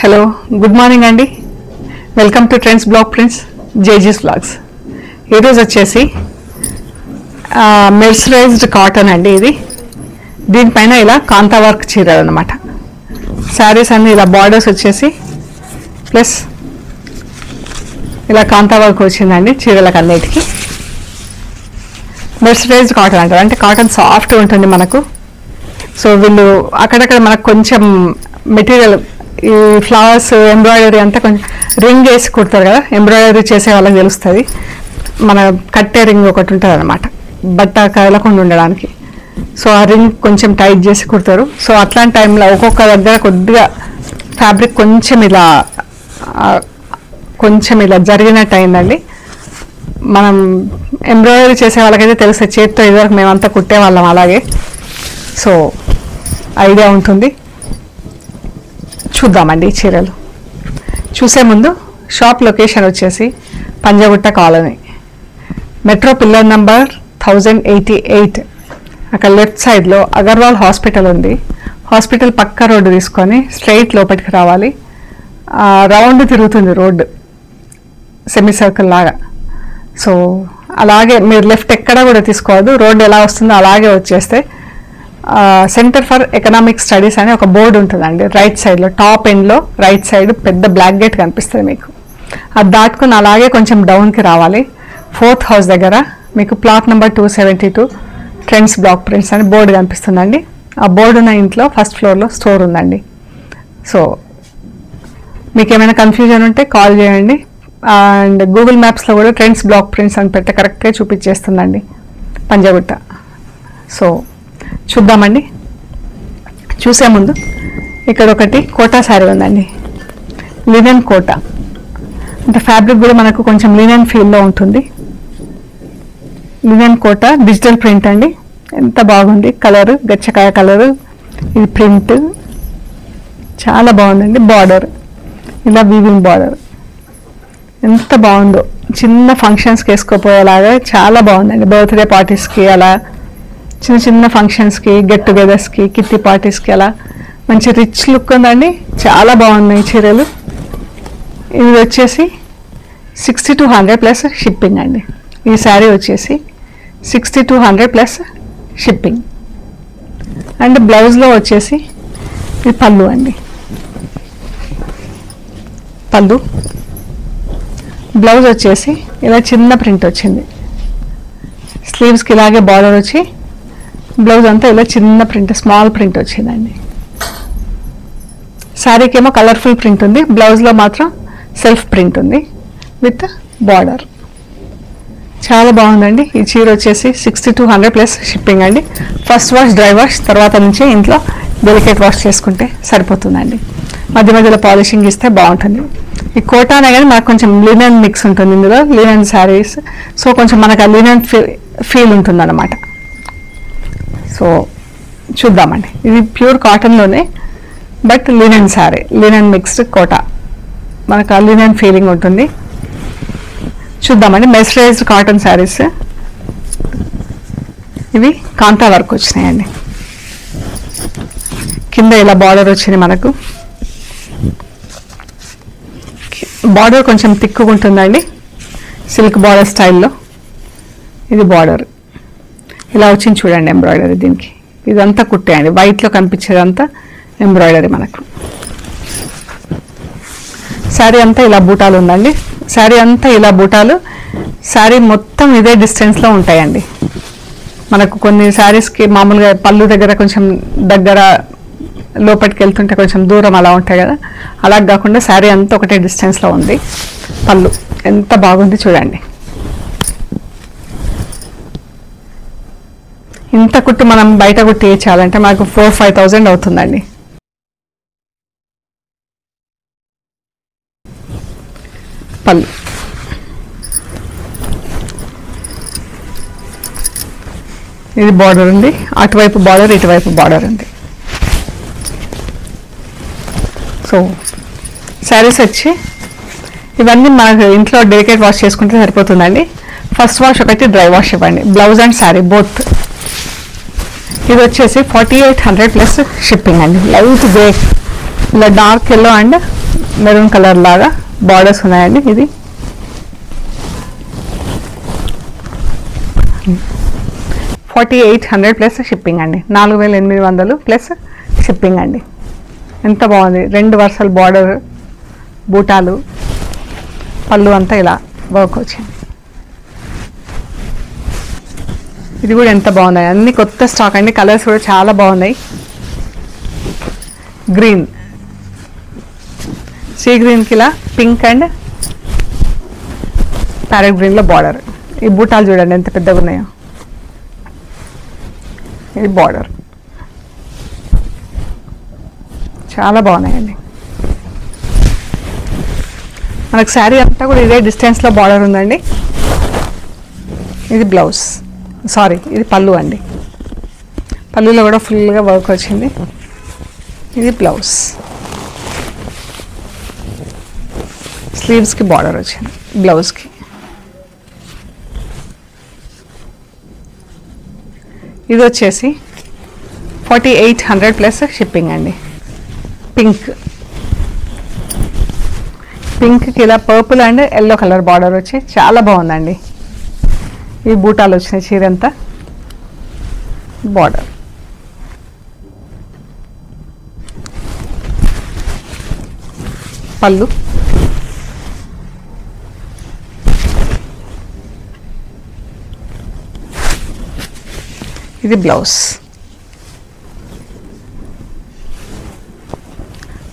Hello good morning అండి welcome to trends block prints జేజీస్ blogs ఈరోజు వచ్చేసి మెర్సరైజ్డ్ కాటన్ అండి ఇది. దీనిపైన ఇలా కాంతా వర్క్ చీరలు అనమాట శారీస్ అన్ని ఇలా బార్డర్స్ వచ్చేసి ప్లస్ ఇలా కాంతా వర్క్ వచ్చిందండి చీరలకు అన్నిటికీ. మెర్సరైజ్డ్ కాటన్ అంటారు. అంటే కాటన్ సాఫ్ట్ ఉంటుంది మనకు. సో వీళ్ళు అక్కడక్కడ మనకు కొంచెం మెటీరియల్ ఈ ఫ్లవర్స్ ఎంబ్రాయిడరీ అంతా కొంచెం రింగ్ వేసి కుడతారు కదా ఎంబ్రాయిడరీ చేసే వాళ్ళకి తెలుస్తుంది. మన కట్టే రింగ్ ఒకటి ఉంటుంది అనమాట బట్ట కదలకుండా ఉండడానికి. సో ఆ రింగ్ కొంచెం టైట్ చేసి కుడతారు. సో అట్లాంటి టైంలో ఒక్కొక్క దగ్గర కొద్దిగా ఫ్యాబ్రిక్ కొంచెం ఇలా కొంచెం ఇలా జరిగినట్టు అయిందండి. మనం ఎంబ్రాయిడరీ చేసే వాళ్ళకైతే తెలుస్తుంది చేతితో ఇదివరకు మేమంతా కుట్టేవాళ్ళం అలాగే. సో ఐడియా ఉంటుంది. చూద్దామండి చీరలు. చూసే ముందు షాప్ లొకేషన్ వచ్చేసి Panjagutta colony. Metro pillar number thousand eighty eight. అక్కడ లెఫ్ట్ సైడ్లో అగర్వాల్ హాస్పిటల్ ఉంది. హాస్పిటల్ పక్క రోడ్డు తీసుకొని స్ట్రైట్ లోపలికి రావాలి. రౌండ్ తిరుగుతుంది రోడ్డు. సెమీ సర్కిల్ లాగా. సో అలాగే మీరు లెఫ్ట్ ఎక్కడ కూడా తీసుకోవద్దు. రోడ్డు ఎలా వస్తుందో అలాగే వచ్చేస్తే సెంటర్ ఫర్ ఎకనామిక్ స్టడీస్ అనే ఒక బోర్డు ఉంటుందండి. రైట్ సైడ్లో టాప్ ఎండ్లో రైట్ సైడ్ పెద్ద బ్లాక్ గేట్ కనిపిస్తుంది మీకు. అది దాటుకుని అలాగే కొంచెం డౌన్కి రావాలి. ఫోర్త్ హౌస్ దగ్గర మీకు plot number two seventy two trends block prints అని బోర్డు కనిపిస్తుందండి. ఆ బోర్డు ఉన్న ఇంట్లో ఫస్ట్ ఫ్లోర్లో స్టోర్ ఉందండి. సో మీకు ఏమైనా కన్ఫ్యూజన్ ఉంటే కాల్ చేయండి. అండ్ గూగుల్ మ్యాప్స్లో కూడా ట్రెండ్స్ బ్లాక్ ప్రింట్స్ అని పెడితే కరెక్ట్గా చూపించేస్తుందండి. పంజాగుట్ట. సో చూద్దామండి. చూసే ముందు ఇక్కడ ఒకటి కోటా శారీ ఉందండి. Linen quota. అంటే ఫ్యాబ్రిక్ కూడా మనకు కొంచెం లినెన్ ఫీల్లో ఉంటుంది. లినెన్ కోటా డిజిటల్ ప్రింట్ అండి. ఎంత బాగుంది. కలరు గచ్చకాయ కలరు. ఇది ప్రింట్. చాలా బాగుందండి. బార్డర్. ఇలా వీవింగ్ బార్డర్. ఎంత బాగుందో. చిన్న ఫంక్షన్స్కి వేసుకోపోయేలాగా చాలా బాగుందండి. బర్త్డే పార్టీస్కి అలా చిన్న చిన్న ఫంక్షన్స్కి గెట్ టుగెదర్స్కి కిట్టి పార్టీస్కి అలా మంచి రిచ్ లుక్ ఉందండి. చాలా బాగున్నాయి చీరలు. ఇది వచ్చేసి sixty two hundred plus shipping అండి. ఈ శారీ వచ్చేసి sixty two hundred plus shipping and బ్లౌజ్లో వచ్చేసి ఇది పళ్ళు అండి. పళ్ళు. బ్లౌజ్ వచ్చేసి ఇలా చిన్న ప్రింట్ వచ్చింది. స్లీవ్స్కి ఇలాగే బార్డర్ వచ్చి బ్లౌజ్ అంతా ఇలా చిన్న ప్రింట్ స్మాల్ ప్రింట్ వచ్చిందండి. శారీకేమో కలర్ఫుల్ ప్రింట్ ఉంది. బ్లౌజ్లో మాత్రం సెల్ఫ్ ప్రింట్ ఉంది విత్ బార్డర్. చాలా బాగుందండి. ఈ చీర వచ్చేసి sixty two hundred plus shipping అండి. ఫస్ట్ వాష్ డ్రై వాష్ తర్వాత నుంచి ఇంట్లో డెలికేట్ వాష్ చేసుకుంటే సరిపోతుందండి. మధ్య మధ్యలో పాలిషింగ్ ఇస్తే బాగుంటుంది. ఈ కోటానే కానీ మనకు కొంచెం లినెన్ మిక్స్ ఉంటుంది ఇందులో లినెన్ శారీస్ సో కొంచెం మనకు ఆ లినెన్ ఫీల్ ఉంటుంది అనమాట సో చూద్దామండి. ఇది pure కాటన్లోనే but linen sari linen mixed Kota. మనకు ఆ లినెన్ ఫీలింగ్ ఉంటుంది. చూద్దామండి. మెస్టరైజ్డ్ కాటన్ శారీస్ ఇవి కాంతా వర్క్ వచ్చినాయండి. కింద ఇలా బార్డర్ వచ్చింది మనకు. బార్డర్ కొంచెం తిక్కుగా ఉంటుందండి. సిల్క్ బార్డర్ స్టైల్లో. ఇది బార్డర్. ఇలా వచ్చింది చూడండి ఎంబ్రాయిడరీ దీనికి. ఇదంతా కుట్టేయండి. వైట్లో కనిపించేదంతా ఎంబ్రాయిడరీ మనకు. శారీ అంతా ఇలా బూటాలు ఉందండి. శారీ అంతా ఇలా బూటాలు. శారీ మొత్తం ఇదే డిస్టెన్స్లో ఉంటాయండి. మనకు కొన్ని శారీస్కి మామూలుగా పళ్ళు దగ్గర కొంచెం దగ్గర లోపలికి వెళ్తుంటే కొంచెం దూరం అలా ఉంటాయి కదా. అలా కాకుండా శారీ అంతా ఒకటే డిస్టెన్స్లో ఉంది. పళ్ళు ఎంత బాగుంది చూడండి. ఇంత కుట్టు మనం బయట కుట్టి వేయించాలంటే మనకు ఫోర్ ఫైవ్ థౌజండ్ అవుతుందండి. పళ్ళు. ఇది బార్డర్ ఉంది అటువైపు బార్డర్ ఇటువైపు బార్డర్ ఉంది సో శారీస్ వచ్చి ఇవన్నీ మనకు ఇంట్లో డెలికేట్ వాష్ చేసుకుంటే సరిపోతుందండి. ఫస్ట్ వాష్ ఒకటి డ్రై వాష్ ఇవ్వండి. బ్లౌజ్ అండ్ శారీ బోత్ ఇది వచ్చేసి forty eight hundred plus shipping అండి. లైట్ గ్రే ఇలా dark yellow and maroon colour లాగా బార్డర్స్ ఉన్నాయండి ఇది. Forty eight hundred plus shipping అండి. నాలుగు వేల ఎనిమిది వందలు ప్లస్ షిప్పింగ్ అండి. ఎంత బాగుంది. రెండు వరుసలు బార్డర్ బూటాలు పళ్ళు అంతా ఇలా వర్క్ వచ్చింది ఇది కూడా ఎంత బాగున్నాయి. అన్ని కొత్త స్టాక్ అండి కలర్స్ కూడా చాలా బాగున్నాయి. గ్రీన్ సీ గ్రీన్కి ఇలా పింక్ అండ్ ప్యారెట్ గ్రీన్లో బార్డర్ ఈ బూటాలు చూడండి ఎంత పెద్దగా ఉన్నాయో. ఇది బార్డర్ చాలా బాగున్నాయండి. మనకు శారీ అంతా కూడా ఇదే డిస్టెన్స్లో బార్డర్ ఉందండి. ఇది బ్లౌజ్ సారీ ఇది పళ్ళు అండి. పళ్ళులో కూడా ఫుల్గా వర్క్ వచ్చింది. ఇది బ్లౌజ్. స్లీవ్స్కి బార్డర్ వచ్చింది బ్లౌజ్కి. ఇది వచ్చేసి forty eight hundred plus shipping అండి. పింక్. పింక్కి ఇలా purple and yellow colour border వచ్చి చాలా బాగుందండి. ఈ బూటాలు వచ్చినాయి చీరంతా. బార్డర్ పళ్ళు. ఇది బ్లౌజ్.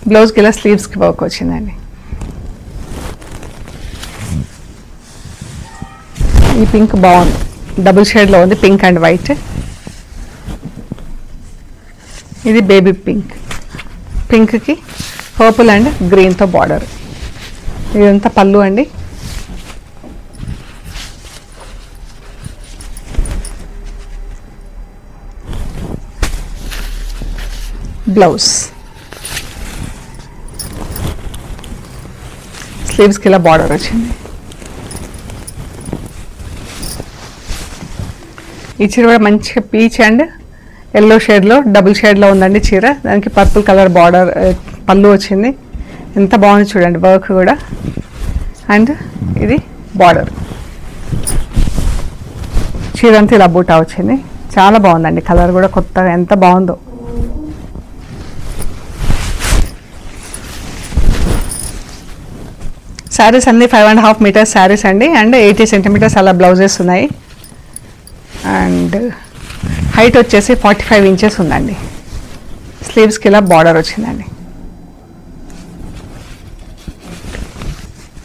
బ్లౌజ్కి ఇలా స్లీవ్స్కి వర్క్ వచ్చిందండి. ఈ పింక్ బాగుంది. డబుల్ షేడ్లో ఉంది పింక్ అండ్ వైట్ ఇది బేబీ పింక్ పింక్కి పర్పుల్ అండ్ గ్రీన్తో బార్డర్ ఇదంతా పళ్ళు అండి. బ్లౌజ్ స్లీవ్స్కి ఇలా బార్డర్ వచ్చింది. ఈ చీర కూడా మంచిగా పీచ్ అండ్ ఎల్లో షేడ్లో డబుల్ షేడ్లో ఉందండి చీర. దానికి పర్పుల్ కలర్ బార్డర్ పళ్ళు వచ్చింది. ఎంత బాగుంది చూడండి వర్క్ కూడా. అండ్ ఇది బార్డర్ చీర అంతా ఇలా బూటా వచ్చింది. చాలా బాగుందండి కలర్ కూడా కొత్తగా. ఎంత బాగుందో. శారీస్ అన్ని five and half metres saris అండి. అండ్ ఎయిటీ సెంటీమీటర్స్ అలా బ్లౌజెస్ ఉన్నాయి. అండ్ హైట్ వచ్చేసి ఫార్టీ ఫైవ్ ఇంచెస్ ఉందండి. స్లీవ్స్కి ఇలా బార్డర్ వచ్చిందండి.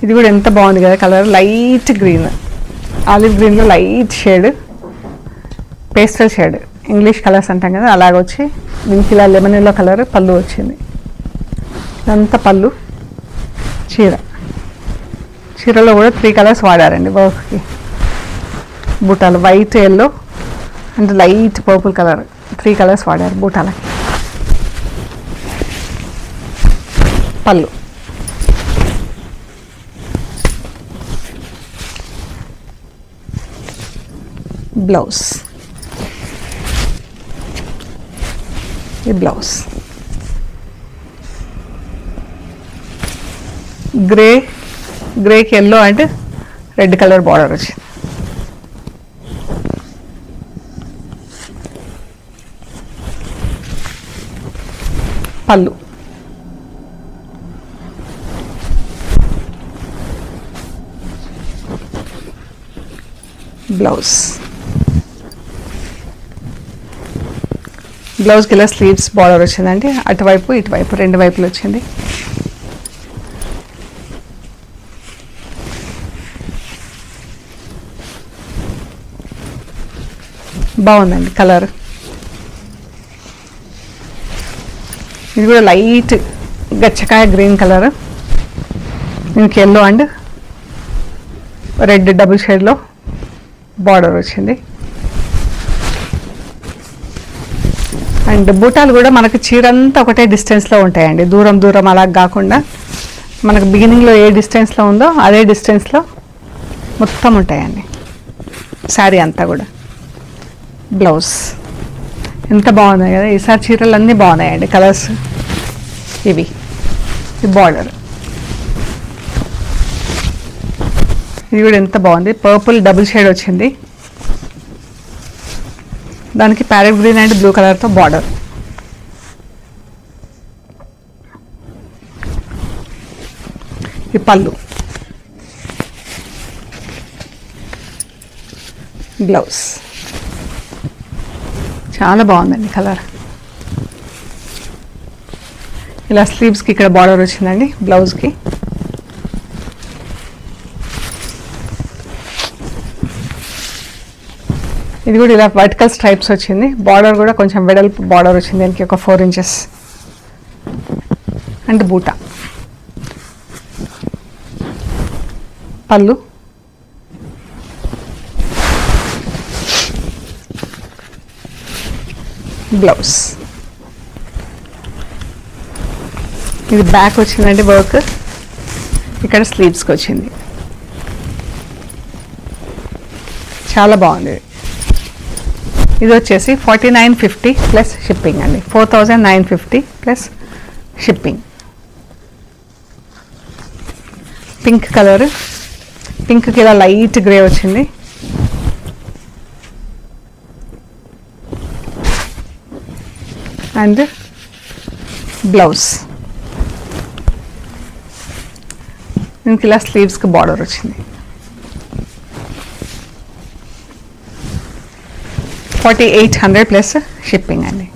ఇది కూడా ఎంత బాగుంది కదా కలర్. Light green. ఆలివ్ గ్రీన్లో light shade. Pastel shade. English colours అంటాం కదా అలాగొచ్చి దీనికి ఇలా లెమన్ ఎల్లో కలర్ పళ్ళు వచ్చింది. ఇదంతా పళ్ళు. చీర. చీరలో కూడా త్రీ కలర్స్ వాడారండి వర్క్కి. బూటాలు. White yellow and light purple colour three colours వాడారు బూటాలకి. పళ్ళు. బ్లౌజ్ ఈ blouse grey గ్రేకి yellow and red colour border వచ్చింది. పళ్ళు. బ్లౌజ్ బ్లౌజ్కి ఇలా స్లీవ్స్ బార్డర్ వచ్చిందండి. అటువైపు ఇటువైపు రెండు వైపులు వచ్చింది. బాగుందండి కలర్ ఇది కూడా లైట్ గచ్చకాయ గ్రీన్ కలర్. దీనికి ఎల్లో అండ్ రెడ్ డబుల్ షేడ్లో బార్డర్ వచ్చింది. అండ్ బూటాలు కూడా మనకి చీరంతా ఒకటే డిస్టెన్స్లో ఉంటాయండి. దూరం దూరం అలా కాకుండా మనకు బిగినింగ్లో ఏ డిస్టెన్స్లో ఉందో అదే డిస్టెన్స్లో మొత్తం ఉంటాయండి. శారీ అంతా కూడా. బ్లౌజ్ ఎంత బాగున్నాయి కదా? ఈసారి చీరలు అన్నీ బాగున్నాయండి కలర్స్ ఇవి. ఈ బార్డర్ ఇది కూడా ఎంత బాగుంది. పర్పుల్ డబుల్ షేడ్ వచ్చింది. దానికి ప్యారెట్ గ్రీన్ అండ్ బ్లూ కలర్తో బార్డర్ ఈ పళ్ళు. బ్లౌజ్ చాలా బాగుందండి కలర్. ఇలా స్లీవ్స్కి ఇక్కడ బార్డర్ వచ్చిందండి బ్లౌజ్కి ఇది కూడా ఇలా వర్టికల్ స్ట్రైప్స్ వచ్చింది. బార్డర్ కూడా కొంచెం వెడల్పు బార్డర్ వచ్చింది దానికి ఒక ఫోర్ ఇంచెస్ అండ్ బూటా. పళ్ళు. బ్లౌజ్. ఇది బ్యాక్ వచ్చిందండి వర్క్ ఇక్కడ స్లీవ్స్కి వచ్చింది. చాలా బాగుంది. ఇది. వచ్చేసి forty nine fifty plus shipping అండి four thousand nine fifty plus shipping pink colour పింక్కి ఇలా లైట్ గ్రే వచ్చింది. And blouse. దీనికి ఇలా స్లీవ్స్కి బార్డర్ వచ్చింది. Forty eight hundred plus shipping అండి.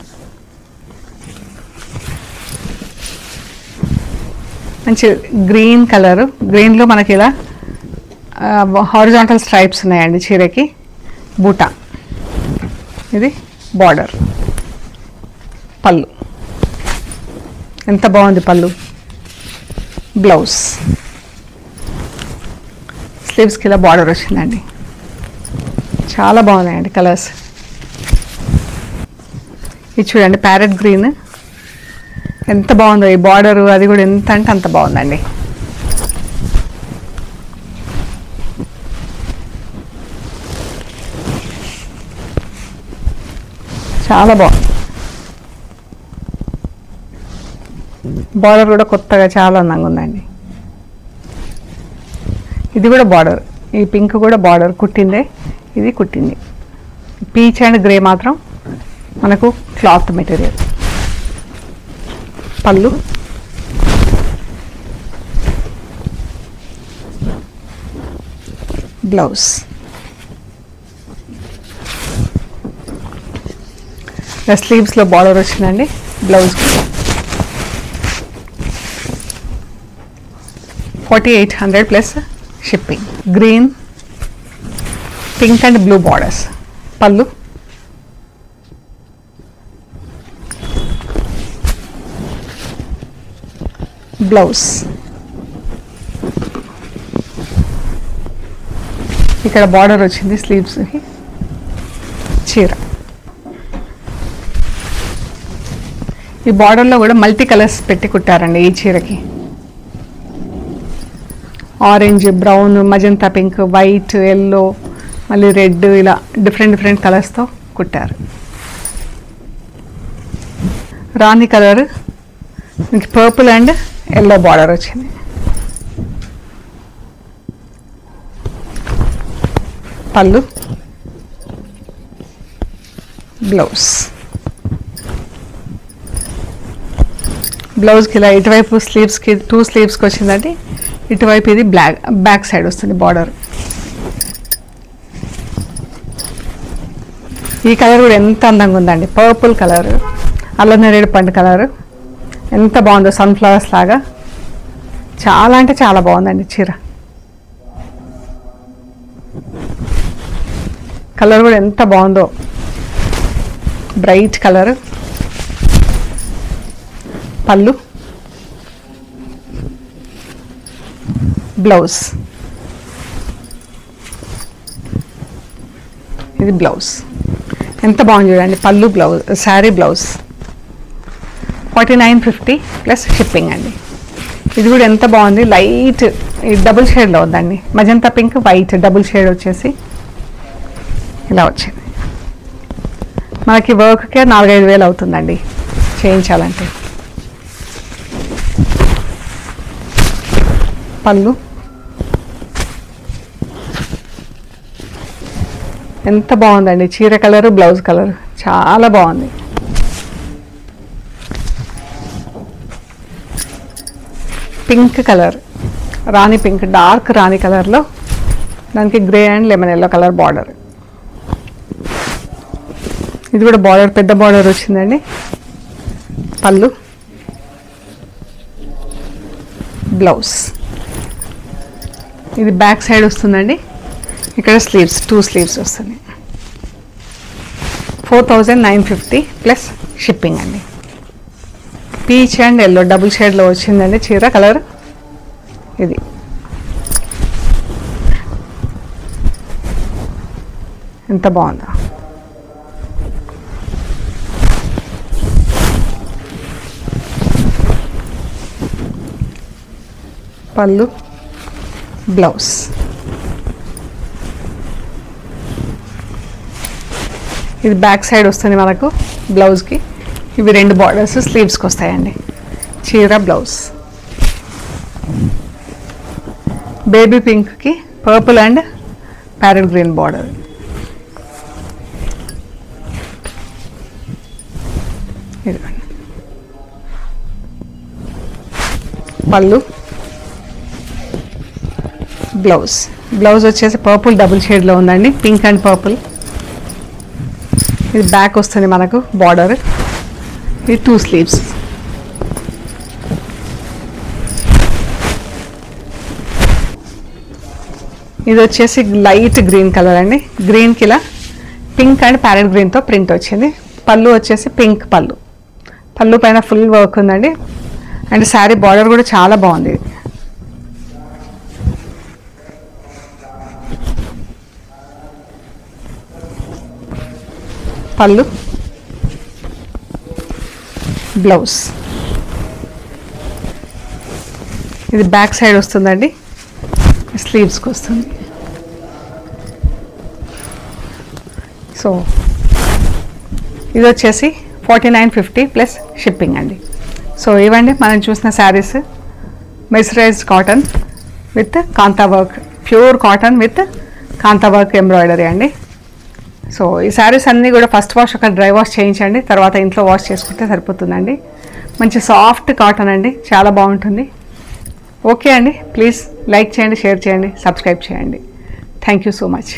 మంచి గ్రీన్ కలర్. గ్రీన్లో మనకి ఇలా హారిజాంటల్ స్ట్రైప్స్ ఉన్నాయండి చీరకి. బూటా. ఇది బార్డర్. పళ్ళు. ఎంత బాగుంది పళ్ళు? బ్లౌజ్. స్లీవ్స్కి ఇలా బార్డర్ వచ్చిందండి. చాలా బాగున్నాయండి కలర్స్. ఇది చూడండి ప్యారెట్ గ్రీన్. ఎంత బాగుందో ఈ బార్డర్ అది కూడా ఎంత అంటే అంత బాగుందండి. చాలా బాగుంది. బార్డర్ కూడా కొత్తగా చాలా అందంగా ఉందండి. ఇది కూడా బార్డర్. ఈ పింక్ కూడా బార్డర్ కుట్టిందే. ఇది కుట్టింది. పీచ్ అండ్ గ్రే మాత్రం మనకు క్లాత్ మెటీరియల్. పళ్ళు. బ్లౌజ్. స్లీవ్స్లో బార్డర్ వచ్చిందండి. బ్లౌజ్. కూడా 4800 plus shipping green pink and blue borders పళ్ళు బ్లౌజ్ ఇక్కడ బార్డర్ వచ్చింది స్లీవ్స్కి చీర. ఈ బార్డర్లో కూడా మల్టీ కలర్స్ పెట్టి కుట్టారండి ఈ చీరకి. Orange brown magenta pink white yellow మళ్ళీ రెడ్ ఇలా డిఫరెంట్ డిఫరెంట్ కలర్స్తో కుట్టారు. రాణి కలర్ ఇంక పర్పుల్ అండ్ ఎల్లో బార్డర్ వచ్చింది. పళ్ళు బ్లౌజ్ బ్లౌజ్కి ఇలా ఇటువైపు స్లీవ్స్కి టూ స్లీవ్స్కి వచ్చిందంటే ఇటువైపు ఇది బ్లాక్ బ్యాక్ సైడ్ వస్తుంది బార్డర్ ఈ కలర్ కూడా ఎంత అందంగా ఉందండి. పర్పుల్ కలర్ అల్లం నేరేడు పండు కలర్ ఎంత బాగుందో సన్ఫ్లవర్స్ లాగా. చాలా అంటే చాలా బాగుందండి చీర. కలర్ కూడా ఎంత బాగుందో. బ్రైట్ కలర్ పళ్ళు. బ్లౌజ్ ఇది బ్లౌజ్ ఎంత బాగుంది చూడండి. పళ్ళు blouse sari blouse forty nine fifty plus shipping అండి. ఇది కూడా ఎంత బాగుంది. లైట్ డబుల్ షేడ్లో ఉందండి. Magenta pink white double shade వచ్చేసి ఇలా వచ్చింది. మనకి వర్క్కే నాలుగైదు వేలు అవుతుందండి. చేయించాలంటే. పళ్ళు. ఎంత బాగుందండి. చీర కలరు బ్లౌజ్ కలర్. చాలా బాగుంది. Pink colour. రాణి పింక్ డార్క్ రాణి కలర్లో. దానికి grey and lemon yellow colour border. ఇది కూడా బార్డర్ పెద్ద బార్డర్ వచ్చిందండి. పళ్ళు. బ్లౌజ్. ఇది బ్యాక్ సైడ్ వస్తుందండి. ఇక్కడ స్లీవ్స్ టూ స్లీవ్స్ వస్తుంది four thousand nine fifty plus shipping అండి. పీచ్ అండ్ ఎల్లో డబుల్ షేడ్లో వచ్చిందండి చీర కలర్. ఇది. ఎంత బాగుందా? పళ్ళు. బ్లౌజ్. ఇది బ్యాక్ సైడ్ వస్తుంది మనకు బ్లౌజ్కి. ఇవి రెండు బార్డర్స్ స్లీవ్స్కి వస్తాయండి. చీర బ్లౌజ్. బేబీ పింక్కి purple and parrot green border ఇదిగోండి. పళ్ళు. బ్లౌజ్. బ్లౌజ్ వచ్చేసి పర్పుల్ డబుల్ షేడ్లో ఉందండి. Pink and purple. ఇది బ్యాక్ వస్తుంది మనకు బార్డర్. ఇది టూ స్లీవ్స్. ఇది వచ్చేసి లైట్ గ్రీన్ కలర్ అండి. గ్రీన్కి ఇలా పింక్ అండ్ ప్యారెట్ గ్రీన్తో ప్రింట్ వచ్చింది. పళ్ళు వచ్చేసి పింక్ పళ్ళు. పళ్ళు పైన ఫుల్ వర్క్ ఉందండి. అండ్ శారీ బార్డర్ కూడా చాలా బాగుంది. పళ్ళు. బ్లౌజ్ ఇది బ్యాక్ సైడ్ వస్తుందండి. స్లీవ్స్కి వస్తుంది. సో ఇది వచ్చేసి forty nine fifty plus shipping అండి. సో ఇవ్వండి మనం చూసిన saris mercerised cotton with kantha work pure cotton with kantha work embroidery అండి. సో ఈ శారీస్ అన్నీ కూడా ఫస్ట్ వాష్ ఒక డ్రై వాష్ చేయించండి తర్వాత ఇంట్లో వాష్ చేసుకుంటే సరిపోతుందండి. మంచి సాఫ్ట్ కాటన్ అండి చాలా బాగుంటుంది. ఓకే అండి ప్లీజ్ లైక్ చేయండి షేర్ చేయండి సబ్స్క్రైబ్ చేయండి. Thank you so much.